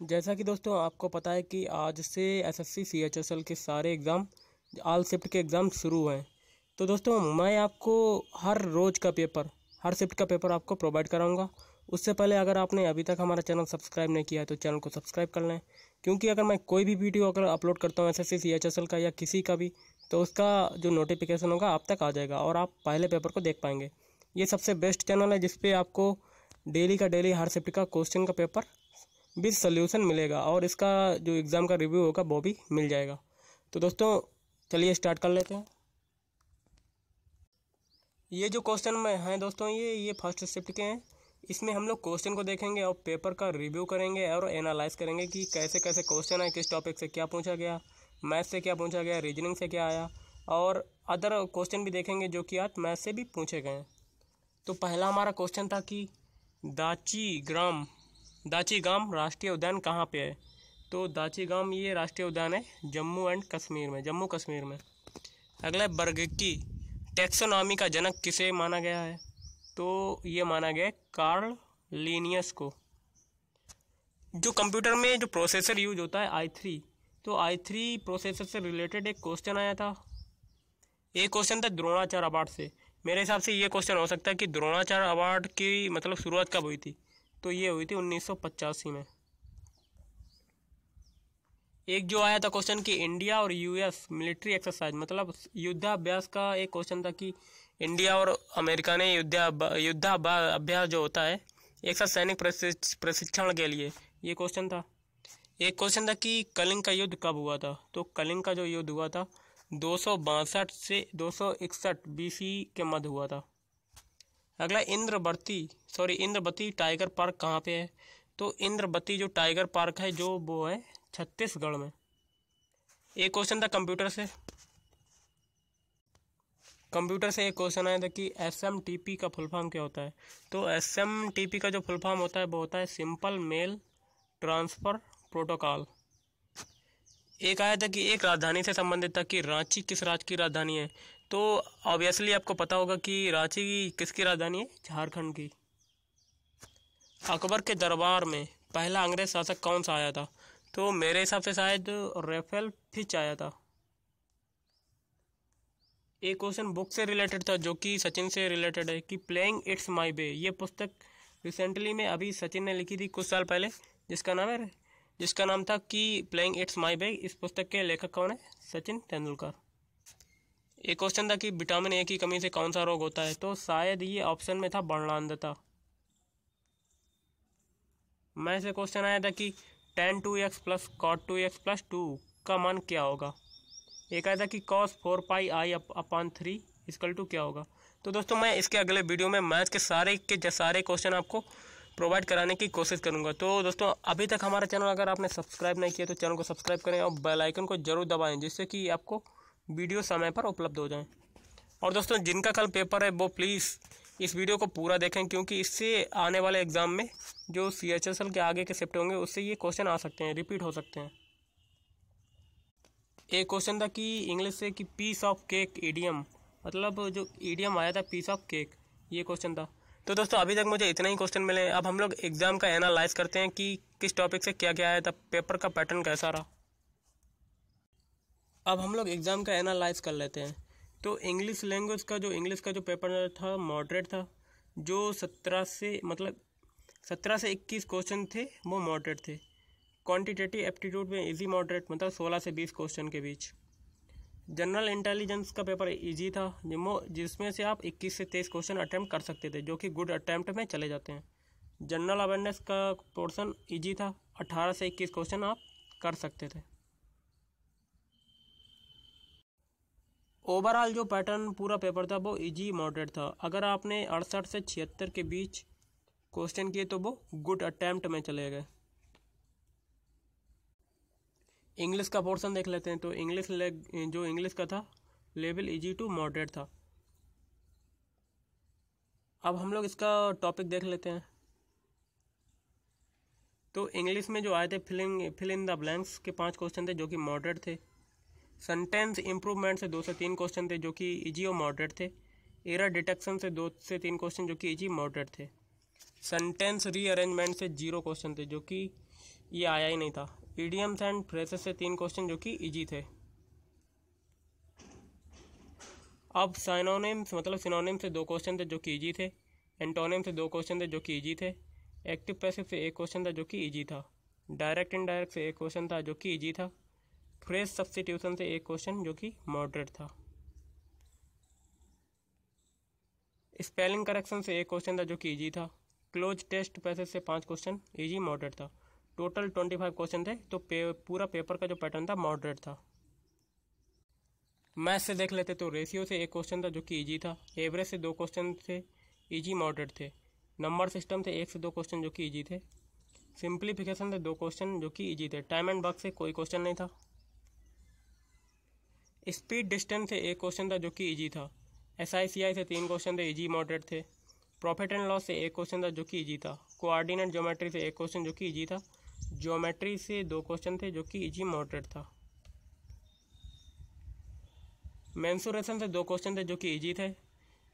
जैसा कि दोस्तों आपको पता है कि आज से एसएससी सीएचएसएल के सारे एग्ज़ाम आल शिफ्ट के एग्ज़ाम शुरू हैं। तो दोस्तों, मैं आपको हर रोज़ का पेपर हर शिफ्ट का पेपर आपको प्रोवाइड कराऊँगा। उससे पहले अगर आपने अभी तक हमारा चैनल सब्सक्राइब नहीं किया है तो चैनल को सब्सक्राइब कर लें। क्योंकि अगर मैं कोई भी वीडियो अगर अपलोड करता हूँ एस एस का या किसी का भी तो उसका जो नोटिफिकेशन होगा आप तक आ जाएगा और आप पहले पेपर को देख पाएँगे। ये सबसे बेस्ट चैनल है जिसपे आपको डेली का डेली हर शिफ्ट का क्वेश्चन का पेपर भी सोल्यूशन मिलेगा और इसका जो एग्ज़ाम का रिव्यू होगा, वो भी मिल जाएगा। तो दोस्तों, चलिए स्टार्ट कर लेते हैं। ये जो क्वेश्चन में हैं दोस्तों, ये ये फ़र्स्ट शिफ्ट के हैं। इसमें हम लोग क्वेश्चन को देखेंगे और पेपर का रिव्यू करेंगे और एनालाइज करेंगे कि कैसे कैसे क्वेश्चन है, किस टॉपिक से क्या पूछा गया मैथ से क्या पूछा गया रीजनिंग से क्या आया और अदर क्वेश्चन भी देखेंगे जो कि आज मैथ से भी पूछे गए तो पहला हमारा क्वेश्चन था कि दाची ग्राम दाची गाम राष्ट्रीय उद्यान कहाँ पे है? तो दाची गाम ये राष्ट्रीय उद्यान है जम्मू एंड कश्मीर में, जम्मू कश्मीर में। अगला बर्ग की टेक्सोनॉमी का जनक किसे माना गया है? तो ये माना गया कार्ल लीनियस को। जो कंप्यूटर में जो प्रोसेसर यूज़ होता है आई थ्री तो आई थ्री प्रोसेसर से रिलेटेड एक क्वेश्चन आया था। एक क्वेश्चन था द्रोणाचार्य अवार्ड से। मेरे हिसाब से ये क्वेश्चन हो सकता है कि द्रोणाचार्य अवार्ड की मतलब शुरुआत कब हुई थी? तो ये हुई थी उन्नीस सौ पचासी में। एक जो आया था क्वेश्चन कि इंडिया और यूएस मिलिट्री एक्सरसाइज मतलब युद्धाभ्यास का एक क्वेश्चन था कि इंडिया और अमेरिका ने युद्धा युद्धाभ्यास जो होता है, एक साथ सैनिक प्रशिक्षण के लिए ये क्वेश्चन था। एक क्वेश्चन था कि कलिंग का युद्ध कब हुआ था? तो कलिंग का जो युद्ध हुआ था, दो सौ बासठ से दो सौ बीसी के मध्य हुआ था। अगला Indravati sorry Indravati tiger park कहाँ पे है? तो इंद्रवती जो टाइगर पार्क है, जो वो है छत्तीसगढ़ में। एक क्वेश्चन था कंप्यूटर से। कंप्यूटर से एक क्वेश्चन आया था कि एस एम टी पी का फुल फॉर्म क्या होता है? तो एस एम टी पी का जो फुल फॉर्म होता है, वो होता है सिंपल मेल ट्रांसफ़र प्रोटोकॉल एक आया था कि एक राजधानी से संबंधित था कि रांची किस राज्य की राजधानी है? तो ऑब्वियसली आपको पता होगा कि रांची की किसकी राजधानी है? झारखंड की। अकबर के दरबार में पहला अंग्रेज़ शासक कौन सा आया था? तो मेरे हिसाब से शायद रेफेल फिच आया था। एक क्वेश्चन बुक से रिलेटेड था, जो कि सचिन से रिलेटेड है कि प्लेइंग इट्स माई बे ये पुस्तक रिसेंटली में अभी सचिन ने लिखी थी कुछ साल पहले। जिसका नाम है, जिसका नाम था कि प्लेइंग इट्स माई बैग इस पुस्तक के लेखक कौन है? सचिन तेंदुलकर। एक क्वेश्चन था कि विटामिन ए की कमी से कौन सा रोग होता है? तो शायद ये ऑप्शन में था वर्णांधता। मैं से क्वेश्चन आया था कि tan two x plus cot two x plus two का मान क्या होगा? एक आया था कि cos four pi I upon three is equal to क्या होगा? तो दोस्तों, मैं इसके अगले वीडियो में मैथ के सारे के सारे क्वेश्चन आपको प्रोवाइड कराने की कोशिश करूँगा। तो दोस्तों, अभी तक हमारा चैनल अगर आपने सब्सक्राइब नहीं किया तो चैनल को सब्सक्राइब करें और बेल आइकन को ज़रूर दबाएँ, जिससे कि आपको वीडियो समय पर उपलब्ध हो जाए। और दोस्तों, जिनका कल पेपर है, वो प्लीज़ इस वीडियो को पूरा देखें, क्योंकि इससे आने वाले एग्ज़ाम में जो सी एच एस एल के आगे के शिफ्ट होंगे, उससे ये क्वेश्चन आ सकते हैं रिपीट हो सकते हैं। एक क्वेश्चन था कि इंग्लिश से कि पीस ऑफ़ केक ईडियम मतलब जो ईडियम आया था पीस ऑफ़ केक ये क्वेश्चन था। तो दोस्तों, अभी तक मुझे इतना ही क्वेश्चन मिले। अब हम लोग एग्ज़ाम का एनालाइज करते हैं कि किस टॉपिक से क्या क्या आया था पेपर का पैटर्न कैसा रहा। अब हम लोग एग्ज़ाम का एनालाइज कर लेते हैं। तो इंग्लिश लैंग्वेज का जो इंग्लिश का जो पेपर था मॉडरेट था, जो सत्रह से मतलब सत्रह से इक्कीस क्वेश्चन थे, वो मॉडरेट थे। क्वांटिटेटिव एप्टीट्यूड में इजी मॉडरेट मतलब सोलह से बीस क्वेश्चन के बीच। जनरल इंटेलिजेंस का पेपर इजी था जिसमें से आप 21 से 23 क्वेश्चन अटैम्प्ट कर सकते थे, जो कि गुड अटैम्प्ट में चले जाते हैं। जनरल अवेयरनेस का पोर्शन इजी था 18 से 21 क्वेश्चन आप कर सकते थे। ओवरऑल जो पैटर्न पूरा पेपर था वो इजी मॉडरेट था। अगर आपने अड़सठ से छिहत्तर के बीच क्वेश्चन किए तो वो गुड अटैम्प्ट में चले गए। इंग्लिश का पोर्शन देख लेते हैं तो इंग्लिश जो इंग्लिश का था लेवल इजी टू मॉडरेट था। अब हम लोग इसका टॉपिक देख लेते हैं। तो इंग्लिश में जो आए थे filling fill in the blanks के पाँच क्वेश्चन थे जो कि मॉडरेट थे। सेंटेंस इम्प्रूवमेंट से दो से तीन क्वेश्चन थे जो कि इजी और मॉडरेट थे। एरर डिटेक्शन से दो से तीन क्वेश्चन जो कि इजी मॉडरेट थे। सेंटेंस रीअरेंजमेंट से ज़ीरो क्वेश्चन थे जो कि ये आया ही नहीं था। ईडियम्स एंड फ्रेसेस से तीन क्वेश्चन जो कि इजी थे। अब साइनोनिम्स मतलब सिनोनिम से दो क्वेश्चन थे जो कि इजी थे। एंटोनिम से दो क्वेश्चन थे जो कि इजी थे। एक्टिव पैसिव से एक क्वेश्चन था जो कि इजी था। डायरेक्ट इनडायरेक्ट से एक क्वेश्चन था जो कि इजी था। फ्रेज सब्सटीट्यूशन से एक क्वेश्चन जो कि मॉडरेट था। स्पेलिंग करेक्शन से एक क्वेश्चन था जो कि इजी था। क्लोज टेस्ट पैसेज से पाँच क्वेश्चन इजी मॉडरेट था। टोटल ट्वेंटी फाइव क्वेश्चन थे तो पे, पूरा पेपर का जो पैटर्न था मॉडरेट था। मैथ से देख लेते तो रेशियो से एक क्वेश्चन था जो कि इजी था। एवरेज से दो क्वेश्चन थे इजी मॉडरेट थे। नंबर सिस्टम से एक से दो क्वेश्चन जो कि इजी थे। सिंप्लीफिकेशन से दो क्वेश्चन जो कि इजी थे। टाइम एंड वर्क से कोई क्वेश्चन नहीं था। स्पीड डिस्टेंस से एक क्वेश्चन था जो कि इजी था। एस आई सी आई से तीन क्वेश्चन थे इजी मॉडरेट थे। प्रॉफिट एंड लॉस से एक क्वेश्चन था जो कि इजी था। कोऑर्डिनेट ज्योमेट्री से एक क्वेश्चन जो कि इजी था। ज्योमेट्री से दो क्वेश्चन थे जो कि इजी मॉडरेट था। मैंसुरेशन से दो क्वेश्चन थे जो कि इजी थे।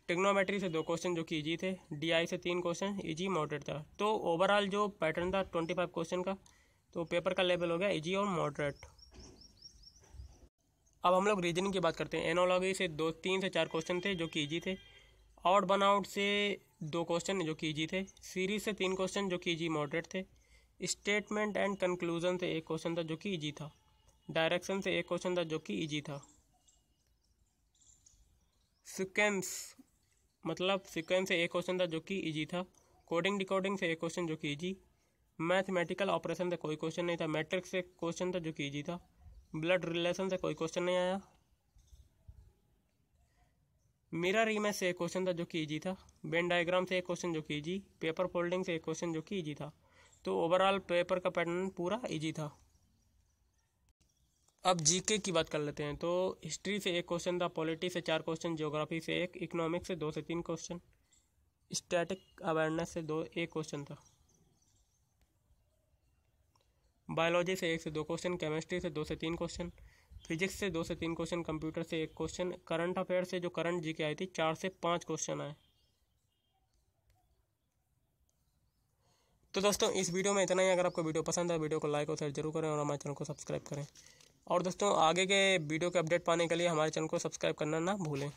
टिग्नोमेट्री से दो क्वेश्चन जो कि इजी थे। डीआई से तीन क्वेश्चन इजी मॉडरेट था। तो ओवरऑल जो पैटर्न था ट्वेंटी फाइव क्वेश्चन का तो पेपर का लेवल हो गया इजी और मॉडरेट अब हम लोग रीजनिंग की बात करते हैं। एनोलॉजी से दो, तीन से चार क्वेश्चन थे जो कि ईजी थे। आउट बन आउट से दो क्वेश्चन जो कि इजी थे। सीरीज़ से तीन क्वेश्चन जो कि इजी मॉडरेट थे। स्टेटमेंट एंड कंक्लूजन से एक क्वेश्चन था जो कि ईजी था। डायरेक्शन से एक क्वेश्चन था जो कि ईजी था। सिक्वेंस मतलब सिक्वेंस से एक क्वेश्चन था जो कि ईजी था। कोडिंग डिकोडिंग से एक क्वेश्चन जो कि ईजी मैथमेटिकल ऑपरेशन से कोई क्वेश्चन नहीं था। मैट्रिक्स से क्वेश्चन था जो कि ईजी था। ब्लड रिलेशन से कोई क्वेश्चन नहीं आया। मिरर इमेज से एक क्वेश्चन था जो कि इजी था। बेन डायग्राम से एक क्वेश्चन जो कि इजी पेपर फोल्डिंग से एक क्वेश्चन जो कि ईजी था। तो ओवरऑल पेपर का पैटर्न पूरा इजी था। अब जीके की बात कर लेते हैं। तो हिस्ट्री से एक क्वेश्चन था पॉलिटी से चार क्वेश्चन ज्योग्राफी से एक इकोनॉमिक्स से दो से तीन क्वेश्चन स्टैटिक अवेयरनेस से दो, एक क्वेश्चन था। बायोलॉजी से एक से दो क्वेश्चन, केमिस्ट्री से दो से तीन क्वेश्चन, फिजिक्स से दो से तीन क्वेश्चन, कंप्यूटर से एक क्वेश्चन, करंट अफेयर से जो करंट जी के आई थी, चार से पाँच क्वेश्चन आए। तो दोस्तों, इस वीडियो में इतना ही। अगर आपको वीडियो पसंद है, वीडियो को लाइक और शेयर ज़रूर करें और हमारे चैनल को सब्सक्राइब करें। और दोस्तों, आगे के वीडियो के अपडेट पाने के लिए हमारे चैनल को सब्सक्राइब करना ना भूलें।